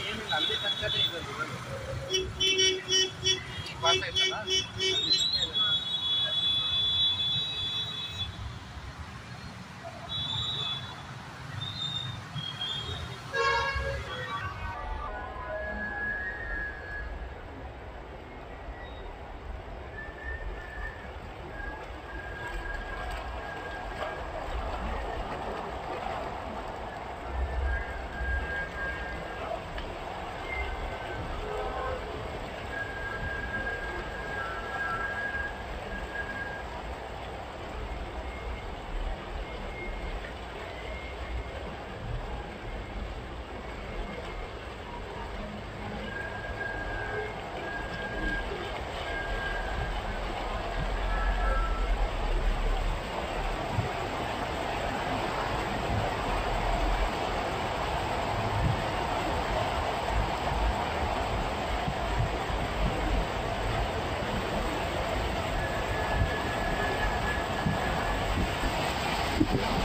ಏನಿಲ್ಲ ಅಲ್ಲೇ ತನಕ ಇದೆ Yeah.